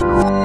You